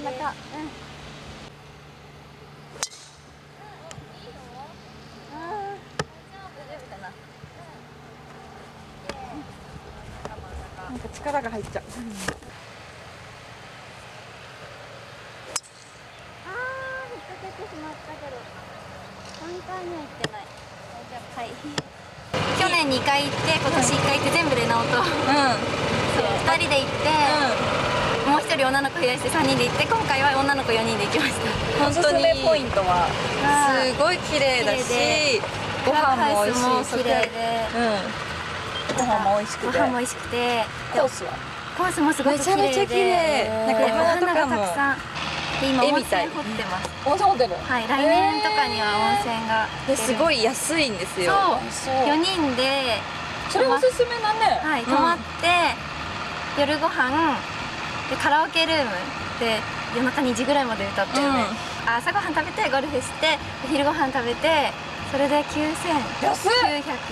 真ん。中う。ん。あなんか力が入っちゃう。あー引っ掛けてしまったけど3回には行ってない大丈夫はい去年2回行って今年1回行って全部で直人そう2人で行って、うん。もう1人女の子増やして3人で行って今回は女の子4人で行きました。本当に。ポイントはすごい綺麗だしご飯も美味しい綺麗で。うん。ご飯も美味しくて。ご飯も美味しくて。コースは？コースもすごく綺麗でめちゃめちゃ綺麗なんかでお花がたくさん。で今温絵みたい。泉掘ってます。温泉ホテルはい。来年とかには温泉が。ですごいい安いんですよ。そう。4人でそれおすすめだね。はい。泊まって、夜ご飯でカラオケルームで夜中2時ぐらいまで歌ってるね、あ朝ごはん食べてゴルフしてお昼ご飯食べてそれで9900安い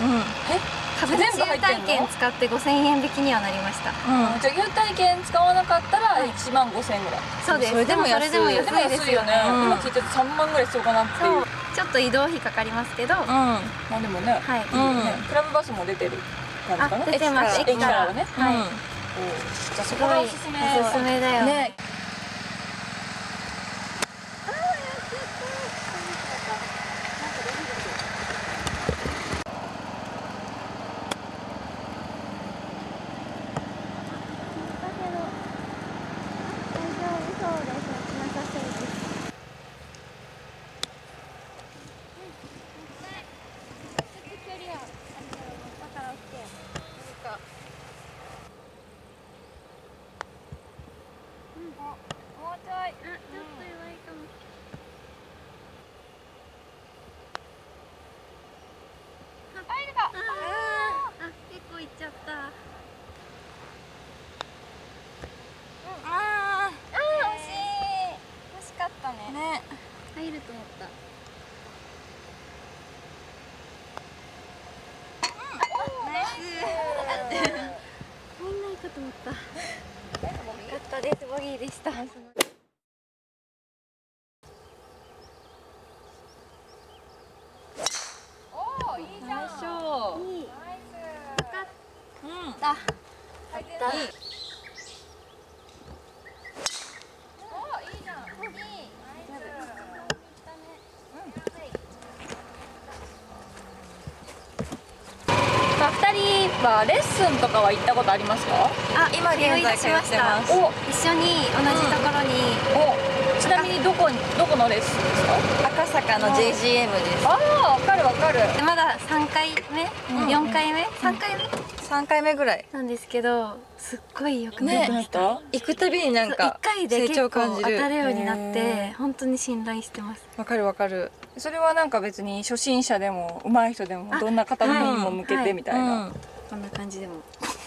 うん。え？株主優待券使って5000円引きにはなりました。うん。じゃあ優待券使わなかったら1万5000円ぐらい。そうです。それでも安いでもそれでも安い。ですよね。でもうん。今聞いてて3万ぐらい必要かなっていう。ちょっと移動費かかりますけど、うん。まあでもね。はい。いいよねクラブバスも出てる感じかな？あ出てます。駅から。はね。はいじゃあそこがおすすめ。おすすめだよ。ねだけど大丈夫そうですなさそうです距離はだから OK もうちょいあちょっと弱いかもあ入るかあ結構いっちゃったああー惜しい惜しかったねーね入ると思ったナイス入んないかと思ったよかったですボギーでした。おーいいじゃん。いいよかっうん。た入ったいいまあ、二人はレッスンとかは行ったことありますか？あ今現在通ました通ってま一緒に同じところに、おちなみにどこにどこのレッスンですか？赤坂の JGM です。ああわかるわかる。まだ3回目、うん4回目？3回目？3回目ぐらい。なんですけどすっごい良くなねりました、行くたびになんか1回で成長結構当感じる。たるようになっへて本当に信頼してます。わかるわかる。それはなんか別に初心者でも上手い人でもあどんな方にも向けはいてみたいな、こんな感じでも。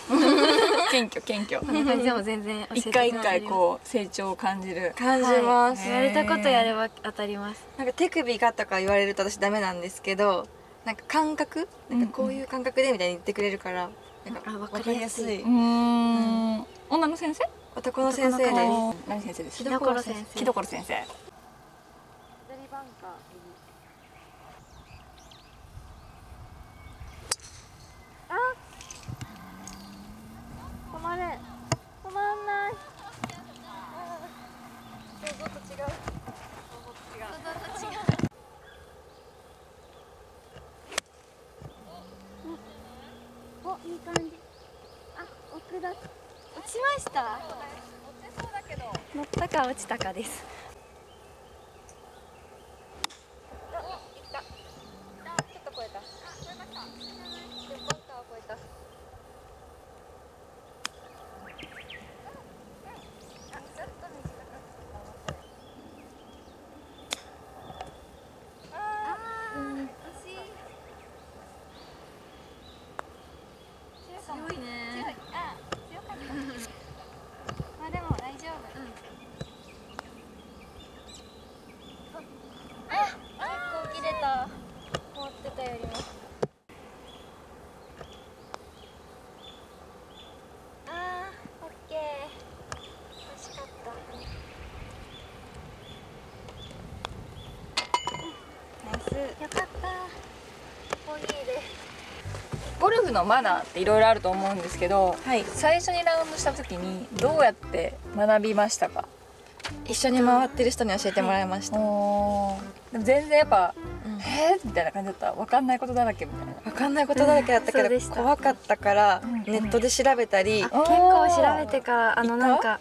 謙虚謙虚。こんな感じでも全然一回一回うこう成長を感じる。感じます、はい。言われたことやれば当たります。なんか手首がとか言われると私ダメなんですけどなんか感覚？なんかこういう感覚でみたいに言ってくれるからなんかあわわかりやすい。かりやすい。うーん。女の先生？男の先生です。何先生です？木所先生。木所先生れ止まんない。想像と違う。想像と違う。想像と違う。おいい感じ。あ奥だ。落ちました。乗ったか落ちたかですちょっと超えた。あ、超えました。10バンカーを超えた。強いね。あ、強かった。まあでも大丈夫。ゴルフのマナーっていろいろあると思うんですけどはい。最初にラウンドした時にどうやって学びましたか？一緒に回ってる人に教えてもらいました、おー。でも全然やっぱうん「えー?」みたいな感じだった。分かんないことだらけみたいな。分かんないことだらけだったけど、うん。怖かったからうん。ネットで調べたり、結構調べてからあのなんか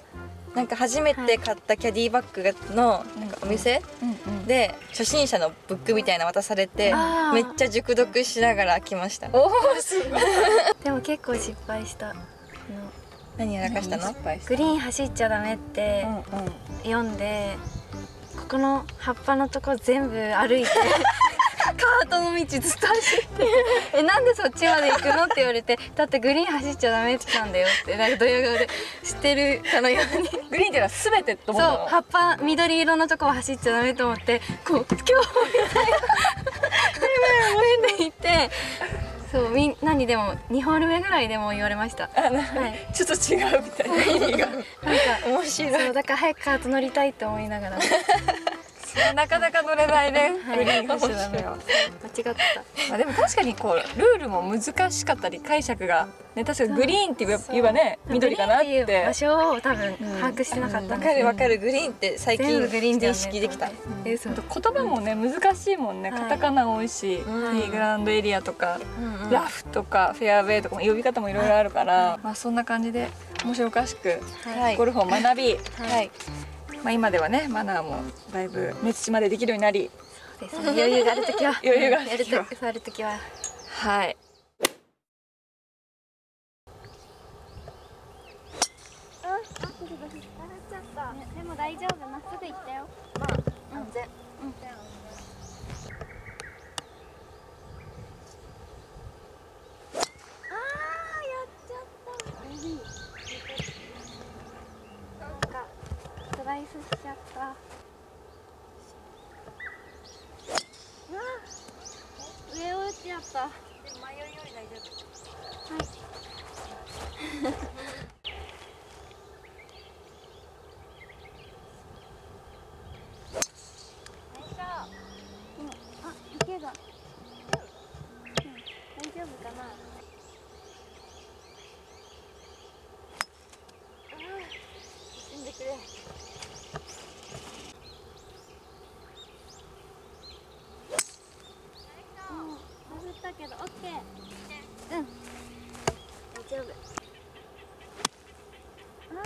なんか初めて買ったキャディバッグのなんかお店うん。うんで初心者のブックみたいなの渡されてめっちゃ熟読しながら来ました。おおすごい。でも結構失敗した。何やらかしたの？グリーン走っちゃダメってうんうん。読んでここの葉っぱのとこ全部歩いてカートの道ずっと走って「えなんでそっちまで行くの?」って言われて「だってグリーン走っちゃダメって言ったんだよ」って。なんかドヤ顔で知ってるかのように。グリーンっていうのは全てとそう思うの葉っぱ緑色のとこを走っちゃダメと思ってこう「今日」みたい。な「で行ってそうみんなにでも2ホール目ぐらいでも言われました。あなはい。ちょっと違うみたいな意味が。なんか面白い。そうだから早くカート乗りたいって思いながら なかなか乗れないねはい。グリーン走っちゃダメはってた。まあでも確かにこうルールも難しかったり解釈がね確かにグリーンって言えばね緑かなって。場て所を多分把握してなかったわかるわかる。グリーンって最近グリーンじゃん認識できた。えそう言葉もね難しいもんね。はい。カタカナ多いし、うん。ティーグラウンドエリアとか、ラフとかフェアウェイとかも呼び方もいろいろあるから、まあそんな感じで面白おかしくはい。ゴルフを学び、はいまあ今ではねマナーもだいぶ熱心までできるようになり。ね。余裕がある時は。余裕がある時は。はいあっちゃったでも大丈夫まっすぐ行ったよまあ安全あーやっちゃったなんかスライスしちゃったうわ上を打っちゃった迷いより大丈夫。はいうん、あ、池が。うん、大丈夫かな。ああ、進んでくれ。うん、外ったけど、オッケー。うん。大丈夫。ああ。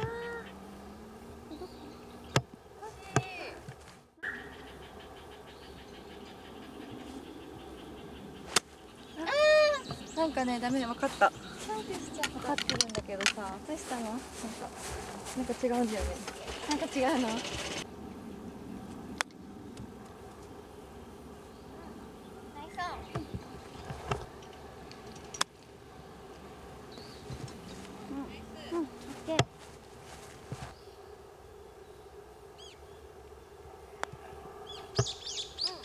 どこなんかねダメ分かった分かってるんだけどさ。どうしたのなんか？なんか違うんだよねなんか違うの？うん、うん、オッケー。うん、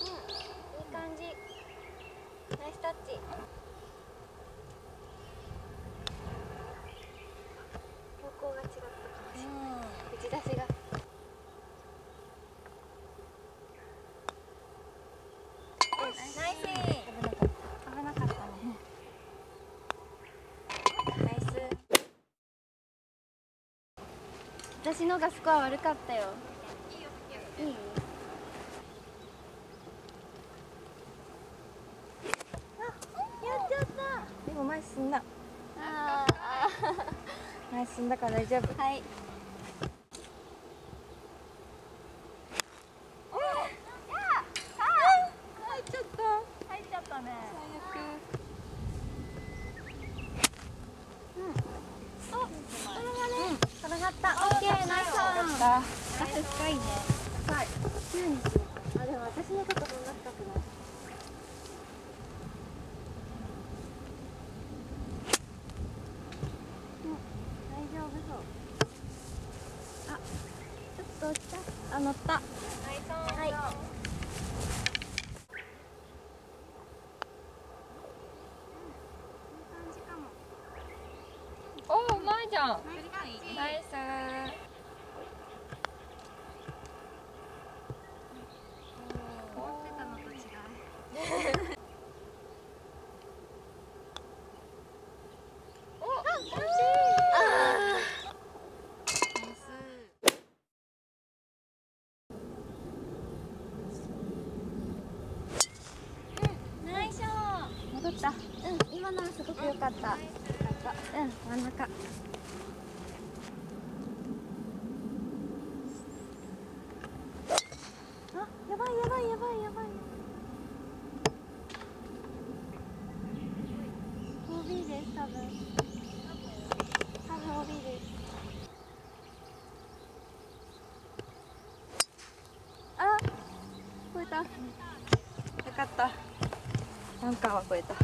うん、いい感じ。ナイスタッチ。方向が違ったかもしれない。打ち出しが。ナイス。危なかったね。ナイス。私のがスコア悪かったよ。いいよ。やっちゃった。でも前進んだあーあ 前進んだから大丈夫ー。はい。入っちゃった入っちゃったねつながった。オッケー、ナイスオン。たあ、深いね。深い。9にしようか。あ、でも私のことそんな深くない。うん、大丈夫そう。あ、ちょっと落ちた。あ、乗った。はい。おうまいじゃんナイスタッチナイス思ってたのと違う。かったうん真ん中あやばいやばいやばいやばい OB です多分多分 OB ですあ超えた。よかった。バンカーは超えた。あ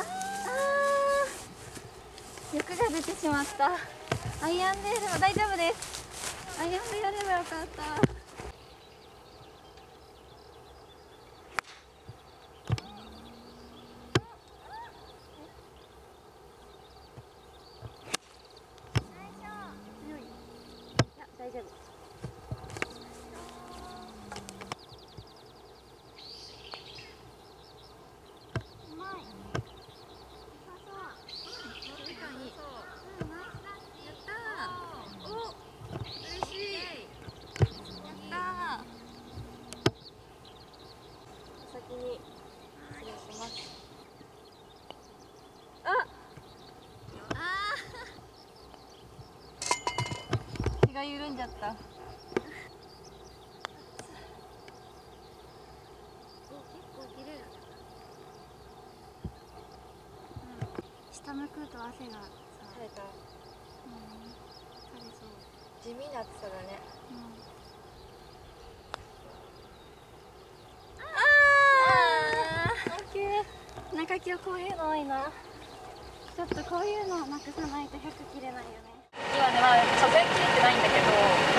あ欲が出てしまった。アイアンででも大丈夫です。アイアンでやればよかった強いいや大丈夫うまい。良さそう。うん、確かに。うん、ナイスラッキー。やったー。お、嬉しい。やったー。お先に失礼します。あ。あー。気が緩んじゃった。下向くと汗がさ。晴れたうん。垂れそう。地味な暑さだねああ。オッケー。なんか今日こういうの多いな。ちょっとこういうのなくさないと100切れないよね。今ねまだ初戦切れてないんだけど、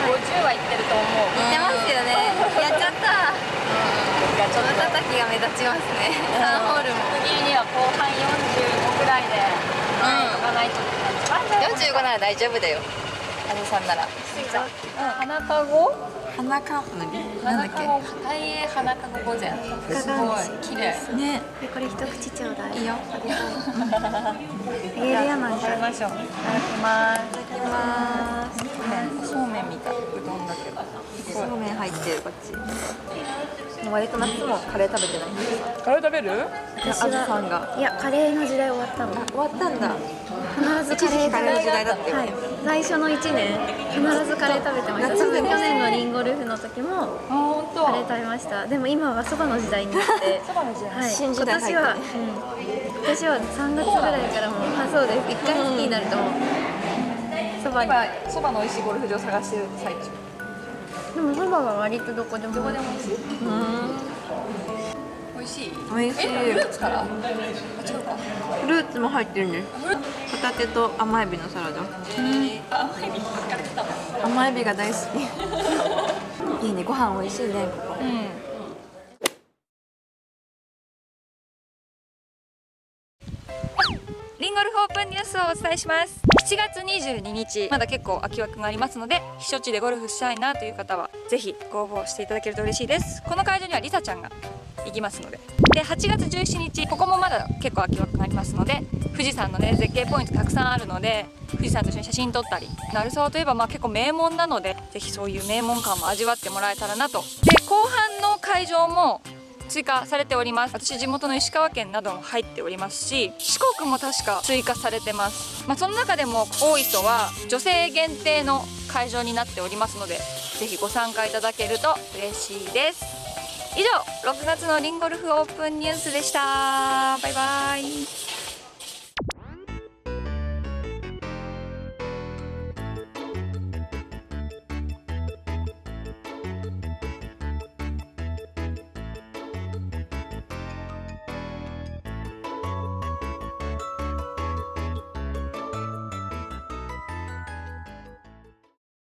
50はいってると思う。言ってますよね。やっちゃった。いやちょっと叩きが目立ちますね。3ホールも。区切りには後半45くらいで入っとかないと一番大事45なら大丈夫だよ。あずさんなら。花かご？花かなんだっ花かご大英花かご御前すごい綺麗。けねでこれ一口ちょうだい。いいよ。あげるよなんか食べ。ましょう。いただきますいただきます。そうめんみたい。うどんだけど。そうめん入ってるこっち割と夏もカレー食べてないんですかカレー食べる？あずさんがいやカレーの時代終わったの。終わったんだ必ずカレーカレーの時代だったよはいね。最初の1年必ずカレー食べてました。去年のリンゴルフの時もカレー食べました。でも今はそばの時代になって。そばの時代はい、新時今年は、代入ったねうん、今年は3月ぐらいからもう、あ、そうです。一回好きになるともう。そばに。今そばの美味しいゴルフ場探してる最中でもそばは割とどこでも。どこでも美味しい。うん美味しい。美味しいえフルーツから？あ違うか。フルーツも入ってるんですホタテと甘エビのサラダ。あエビ。甘エビが大好き。いいね。ご飯美味しいねここ。うんスをお伝えします。7月22日まだ結構空き枠がありますので避暑地でゴルフしたいなという方はぜひご応募していただけると嬉しいです。この会場にはリサちゃんが行きますので。で8月17日ここもまだ結構空き枠がありますので富士山のね絶景ポイントたくさんあるので富士山と一緒に写真撮ったり鳴沢といえばまあ結構名門なのでぜひそういう名門感も味わってもらえたらなと。で後半の会場も追加されております。私地元の石川県なども入っておりますし四国も確か追加されてます、まあ、その中でも大磯は女性限定の会場になっておりますのでぜひご参加いただけると嬉しいです。以上6月のリンゴルフオープンニュースでした。バイバイ。